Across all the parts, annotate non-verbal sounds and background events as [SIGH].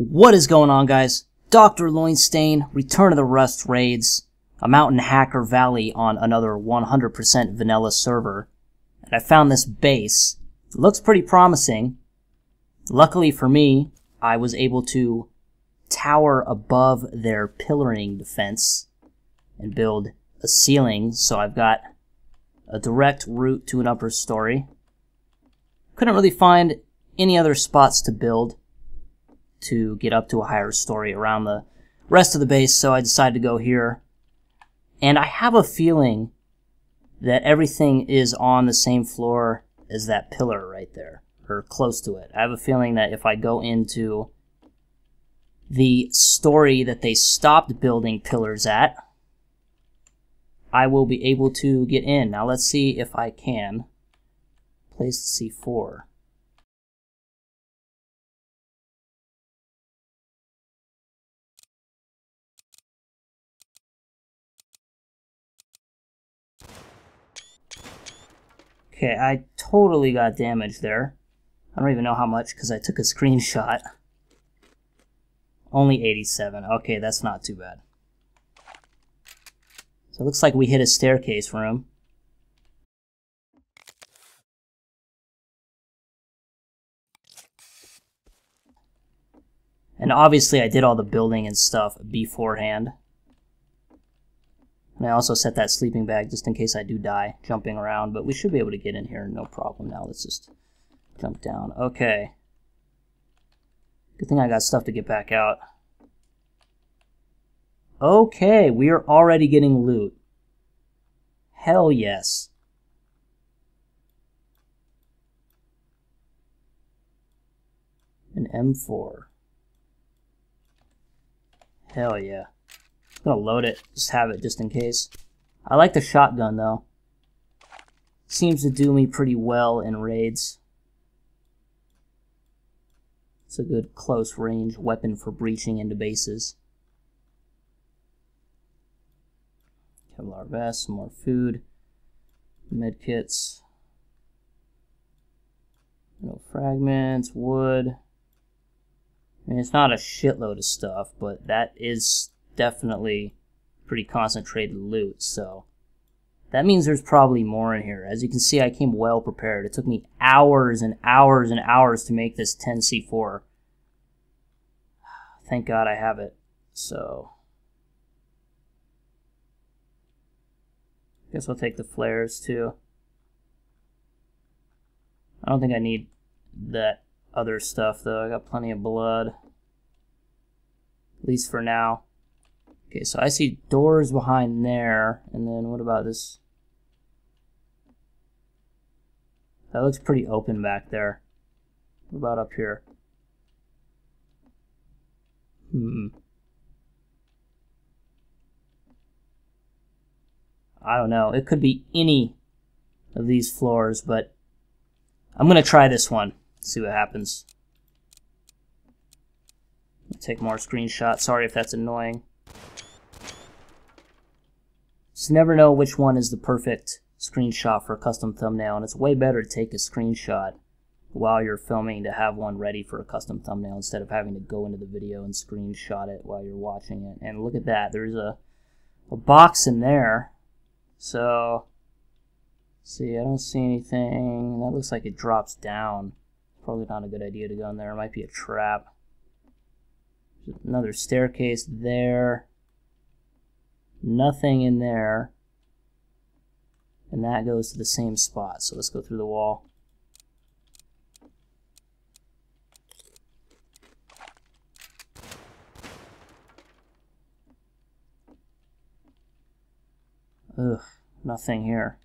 What is going on, guys? Dr. Loinstain, Return of the Rust raids, a Mountain Hacker Valley on another 100% vanilla server. And I found this base. It looks pretty promising. Luckily for me, I was able to tower above their pillaring defense and build a ceiling, so I've got a direct route to an upper story. Couldn't really find any other spots to build to get up to a higher story around the rest of the base, so I decided to go here. And I have a feeling that everything is on the same floor as that pillar right there, or close to it. I have a feeling that if I go into the story that they stopped building pillars at, I will be able to get in. Now let's see if I can place C4. Okay, I totally got damaged there. I don't even know how much because I took a [LAUGHS] screenshot. Only 87. Okay, that's not too bad. So it looks like we hit a staircase room. And obviously I did all the building and stuff beforehand. And I also set that sleeping bag just in case I do die jumping around, but we should be able to get in here no problem now. Let's just jump down. Okay. Good thing I got stuff to get back out. Okay, we are already getting loot. Hell yes. An M4. Hell yeah. I'm gonna load it, just have it just in case. I like the shotgun though. Seems to do me pretty well in raids. It's a good close range weapon for breaching into bases. Kevlar vest, some more food, medkits, no fragments, wood. I mean, it's not a shitload of stuff, but that is definitely pretty concentrated loot, so that means there's probably more in here. As you can see, I came well prepared. It took me hours and hours and hours to make this 10C4. Thank God I have it. So, I guess I'll take the flares too. I don't think I need that other stuff though. I got plenty of blood. At least for now. Okay, so I see doors behind there, and then what about this? That looks pretty open back there. What about up here? Hmm. I don't know. It could be any of these floors, but I'm going to try this one. See what happens. Take more screenshots. Sorry if that's annoying. Just never know which one is the perfect screenshot for a custom thumbnail, and it's way better to take a screenshot while you're filming to have one ready for a custom thumbnail instead of having to go into the video and screenshot it while you're watching it. And look at that, there's a, a box in there. So, see, I don't see anything. That looks like it drops down. Probably not a good idea to go in there. It might be a trap. There's another staircase there. Nothing in there. And that goes to the same spot. So let's go through the wall. Ugh, nothing here.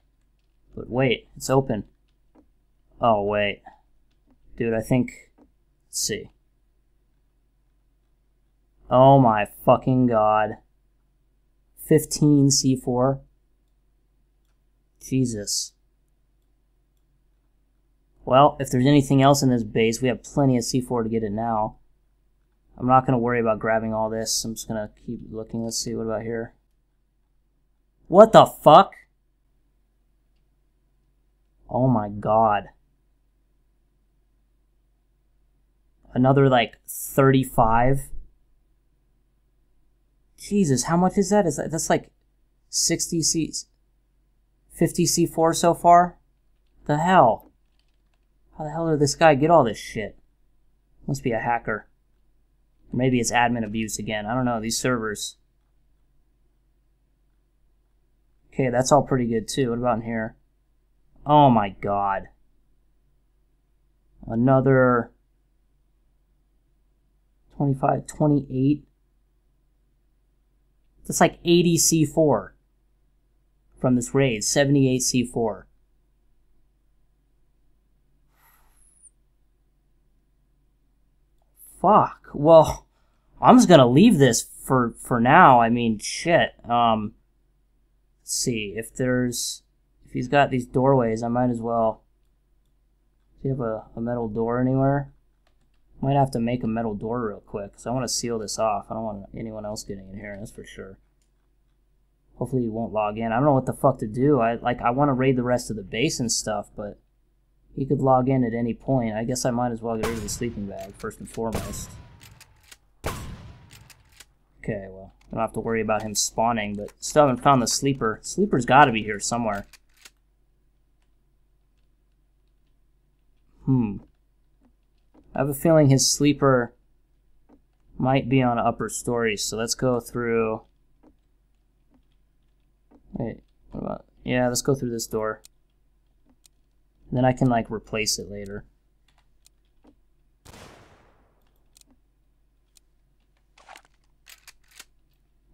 But wait, it's open. Oh, wait. Dude, I think... Let's see. Oh my fucking god. 15 C4. Jesus. Well, if there's anything else in this base, we have plenty of C4 to get it now. I'm not going to worry about grabbing all this. I'm just going to keep looking. Let's see, what about here? What the fuck? Oh my god. another like 35. Jesus, how much is that? Is that that's like 60 C 50 C4 so far? The hell? How the hell did this guy get all this shit? Must be a hacker. Or maybe it's admin abuse again. I don't know. These servers. Okay, that's all pretty good too. What about in here? Oh my god. Another 25, 28. That's like 80 C4 from this raid. 78 C4. Fuck. Well, I'm just gonna leave this for for now. I mean, shit. Um, let's see if there's if he's got these doorways, I might as well. Do you have a, a metal door anywhere? Might have to make a metal door real quick, because I want to seal this off. I don't want anyone else getting in here, that's for sure. Hopefully he won't log in. I don't know what the fuck to do. I like I want to raid the rest of the base and stuff, but he could log in at any point. I guess I might as well get rid of the sleeping bag, first and foremost. Okay, well, I don't have to worry about him spawning, but still haven't found the sleeper. Sleeper's gotta be here somewhere. Hmm. I have a feeling his sleeper might be on upper story, so let's go through... Wait, what about... Yeah, let's go through this door. Then I can, like, replace it later.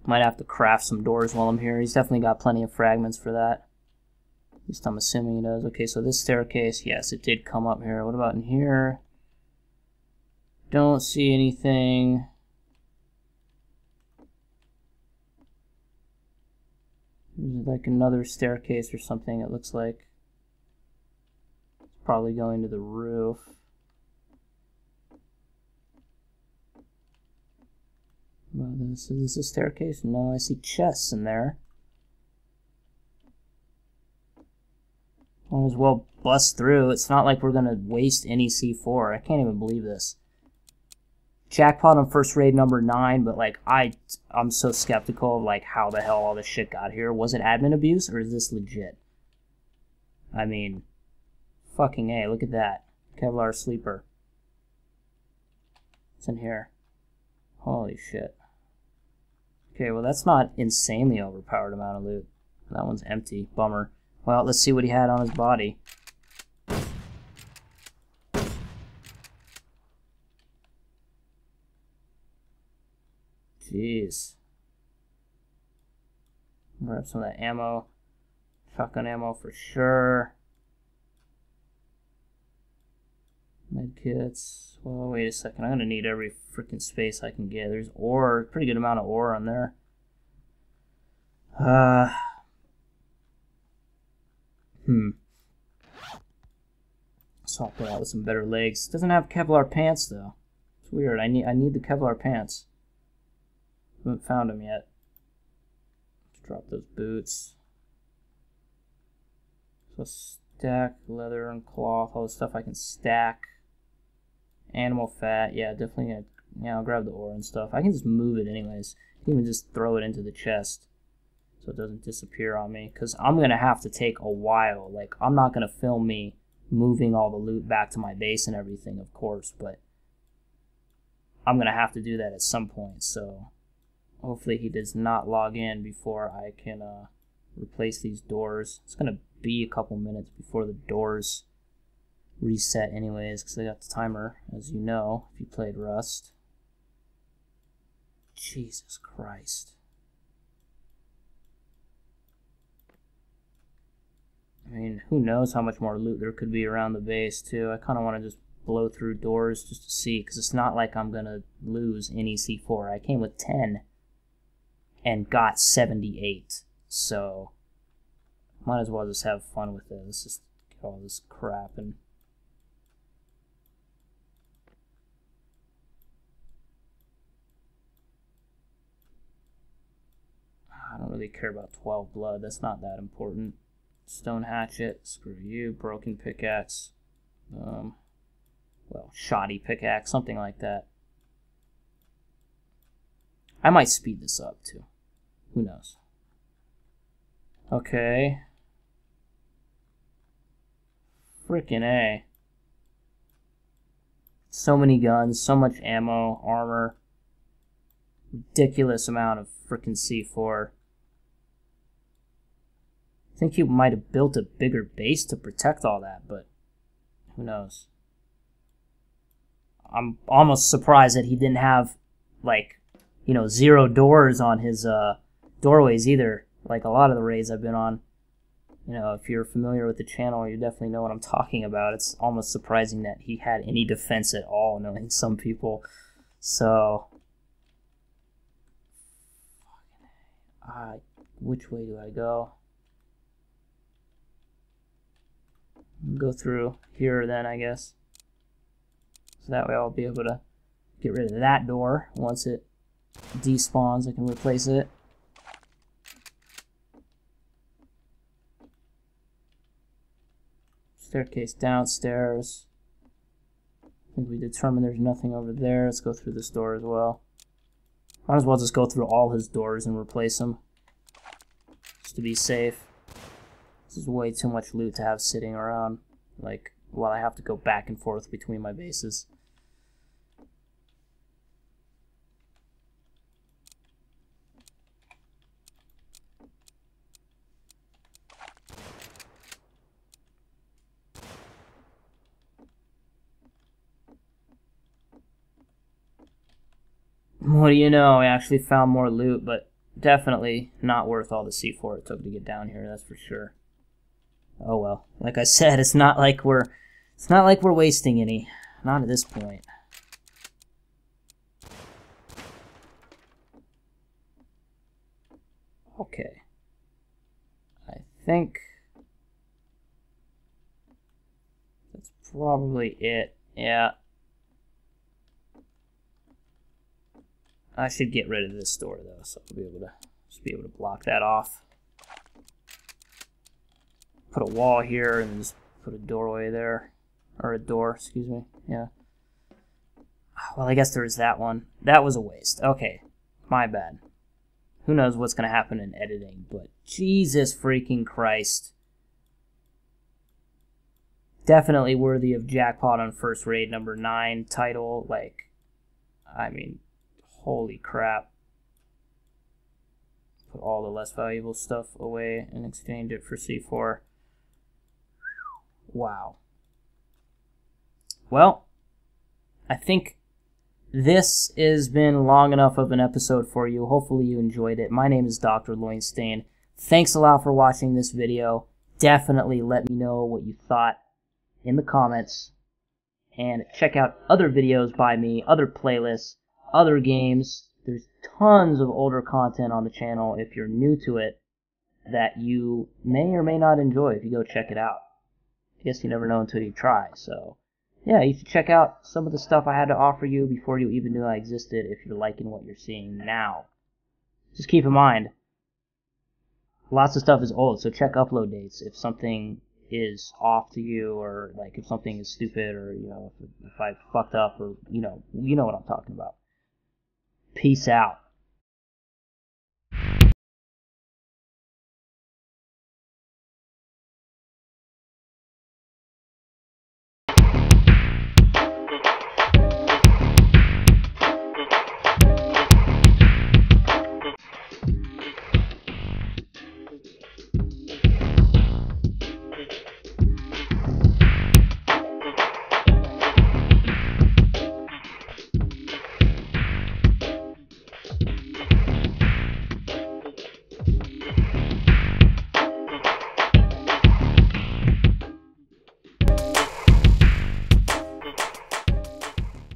Might have to craft some doors while I'm here. He's definitely got plenty of fragments for that. At least I'm assuming he does. Okay, so this staircase, yes, it did come up here. What about in here? Don't see anything. There's like another staircase or something, it looks like. It's probably going to the roof. Well, this is this a staircase? No, I see chests in there. Might as well bust through. It's not like we're gonna waste any C4. I can't even believe this jackpot on first raid number nine, but like I I'm so skeptical of like how the hell all this shit got here. Was it admin abuse or is this legit? I mean, fucking a. Look at that Kevlar sleeper. What's in here? Holy shit. Okay, well that's not insanely overpowered amount of loot. That one's empty. Bummer. Well, let's see what he had on his body. Jeez. Grab some of that ammo. Shotgun ammo for sure. Medkits. Well, wait a second. I'm gonna need every freaking space I can get. There's ore, pretty good amount of ore on there. Uh. Hmm. Swap that out with some better legs. Doesn't have Kevlar pants though. It's weird. I need I need the Kevlar pants. Haven't found them yet. Let's drop those boots. So stack, leather and cloth, all the stuff I can stack. Animal fat, yeah, definitely gonna, yeah, I'll grab the ore and stuff. I can just move it anyways. even just throw it into the chest so it doesn't disappear on me. Because I'm going to have to take a while. Like, I'm not going to film me moving all the loot back to my base and everything, of course, but I'm going to have to do that at some point, so Hopefully he does not log in before I can uh, replace these doors. It's going to be a couple minutes before the doors reset anyways, because I got the timer, as you know, if you played Rust. Jesus Christ. I mean, who knows how much more loot there could be around the base, too. I kind of want to just blow through doors just to see, because it's not like I'm going to lose any C4. I came with 10 and got 78. So, might as well just have fun with it. Let's just get all this crap and. I don't really care about 12 blood. That's not that important. Stone hatchet. Screw you. Broken pickaxe. Um, well, shoddy pickaxe, something like that. I might speed this up too. Who knows? Okay. Frickin' A. So many guns, so much ammo, armor. Ridiculous amount of frickin' C4. I think he might have built a bigger base to protect all that, but who knows? I'm almost surprised that he didn't have, like, you know, zero doors on his uh, doorways either, like a lot of the raids I've been on. You know, if you're familiar with the channel, you definitely know what I'm talking about. It's almost surprising that he had any defense at all, knowing [LAUGHS] some people. So, uh, which way do I go? Go through here then, I guess. So that way I'll be able to get rid of that door once it despawns. I can replace it. Staircase downstairs. I think we determined there's nothing over there. Let's go through this door as well. Might as well just go through all his doors and replace them. Just to be safe. This is way too much loot to have sitting around. Like, while I have to go back and forth between my bases. What do you know? I actually found more loot, but definitely not worth all the C4 it took to get down here, that's for sure. Oh well. Like I said, it's not like we're it's not like we're wasting any. Not at this point. Okay. I think that's probably it. Yeah. I should get rid of this door though, so I'll be able to just be able to block that off. Put a wall here and just put a doorway there. Or a door, excuse me. Yeah. Ah, well, I guess there is that one. That was a waste. Okay. My bad. Who knows what's going to happen in editing, but Jesus freaking Christ. Definitely worthy of jackpot on first raid number 9 title. Like, I mean, Holy crap. Put all the less valuable stuff away and exchange it for C4. Wow. Well, I think this has been long enough of an episode for you. Hopefully you enjoyed it. My name is Dr. Loinstain. Thanks a lot for watching this video. Definitely let me know what you thought in the comments. And check out other videos by me, other playlists other games. There's tons of older content on the channel if you're new to it that you may or may not enjoy if you go check it out. I guess you never know until you try. So, yeah, you should check out some of the stuff I had to offer you before you even knew I existed if you're liking what you're seeing now. Just keep in mind, lots of stuff is old, so check upload dates. If something is off to you or like if something is stupid or you know if, if I fucked up or you know you know what I'm talking about. Peace out.